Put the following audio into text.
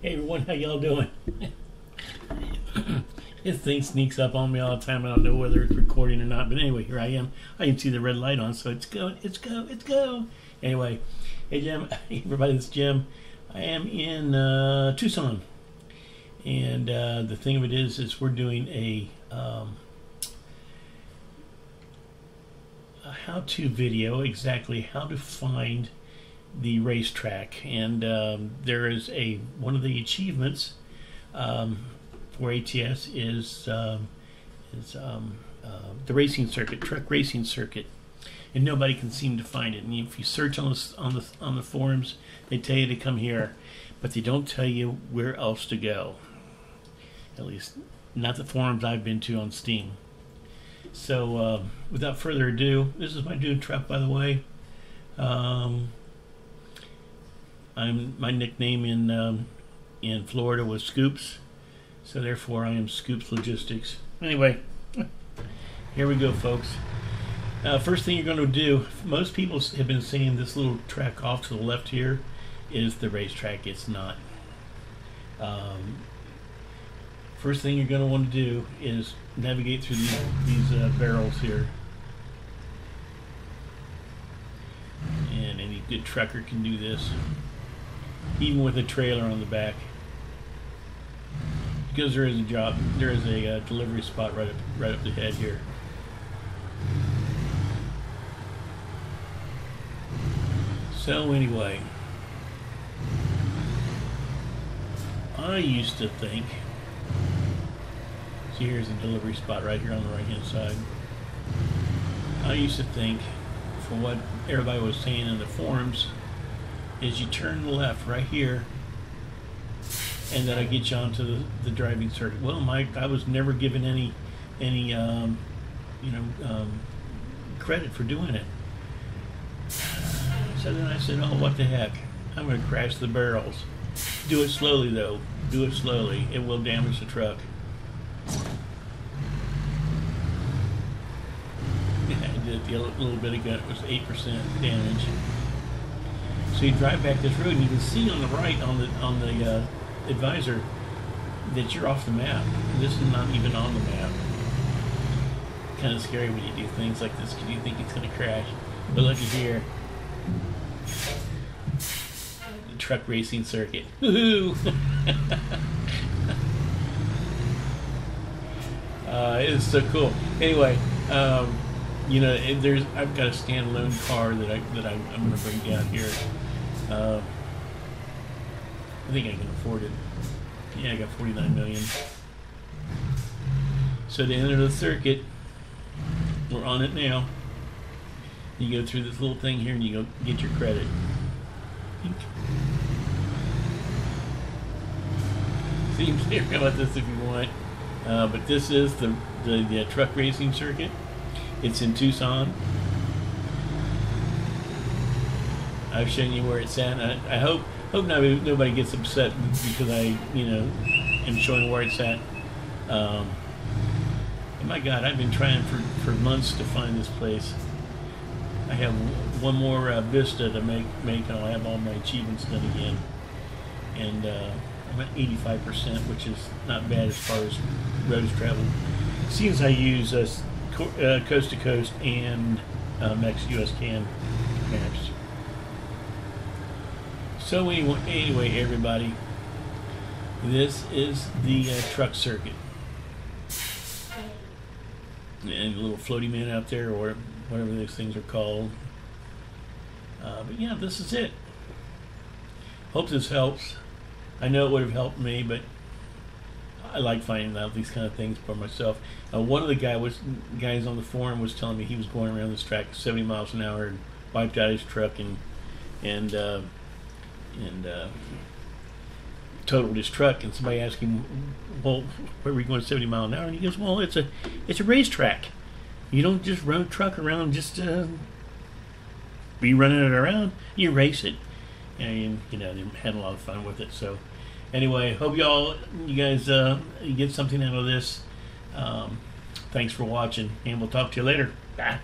Hey everyone, how y'all doing? this thing sneaks up on me all the time. I don't know whether it's recording or not. But anyway, here I am. I can see the red light on, so it's go, it's go, it's go. Anyway, hey Jim, hey everybody, it's Jim. I am in uh, Tucson, and uh, the thing of it is, is we're doing a, um, a how-to video exactly how to find the racetrack, and um, there is a one of the achievements um, for ATS is um, is um, uh, the racing circuit, truck racing circuit, and nobody can seem to find it. And if you search on the on the on the forums, they tell you to come here, but they don't tell you where else to go. At least, not the forums I've been to on Steam. So, uh, without further ado, this is my dude truck, by the way. Um, I'm my nickname in um, in Florida was Scoops, so therefore I am Scoops Logistics. Anyway, here we go, folks. Uh, first thing you're going to do, most people have been saying this little track off to the left here is the racetrack. It's not. Um, first thing you're going to want to do is navigate through these, these uh, barrels here. And any good trucker can do this even with a trailer on the back. Because there is a job, there is a uh, delivery spot right up, right up the head here. So anyway, I used to think. See, here's a delivery spot right here on the right hand side. I used to think, for what everybody was saying in the forums, is you turn left right here and then I get you onto the, the driving circuit. Well, Mike, I was never given any any um, you know um, credit for doing it. So then I said, oh, what the heck? I'm going to crash the barrels. Do it slowly, though. Do it slowly. It will damage the truck. I did a little bit ago. It was 8% damage. So you drive back this road, and you can see on the right on the on the uh, advisor that you're off the map. This is not even on the map. Kind of scary when you do things like this because you think it's going to crash. But look at here. The truck racing circuit. Woohoo! uh, it's so cool. Anyway, um, you know, there's I've got a standalone car that I that I, I'm going to bring down here. Uh, I think I can afford it. Yeah, I got 49 million. So to enter the circuit, we're on it now. You go through this little thing here and you go get your credit. So you can around with this if you want. Uh, but this is the, the, the truck racing circuit. It's in Tucson. I've shown you where it's at. I, I hope hope nobody, nobody gets upset because I, you know, am showing where it's at. Um, my God, I've been trying for, for months to find this place. I have one more uh, vista to make, make, and I'll have all my achievements done again. And uh, I'm at 85%, which is not bad as far as roads traveled. Seems I use uh, uh, coast to coast and uh, Mex US CAN maps. So anyway, anyway, everybody, this is the uh, truck circuit. And a little floaty man out there, or whatever those things are called. Uh, but yeah, this is it. Hope this helps. I know it would have helped me, but I like finding out these kind of things for myself. Uh, one of the guy was guys on the forum was telling me he was going around this track 70 miles an hour and wiped out his truck and and uh, and uh, totaled his truck. And somebody asked him, "Well, where were you going 70 mile an hour?" And he goes, "Well, it's a it's a racetrack. You don't just run a truck around just uh, be running it around. You race it." And you know, they had a lot of fun with it. So anyway, hope y'all you guys uh, get something out of this. Um, thanks for watching, and we'll talk to you later. Bye.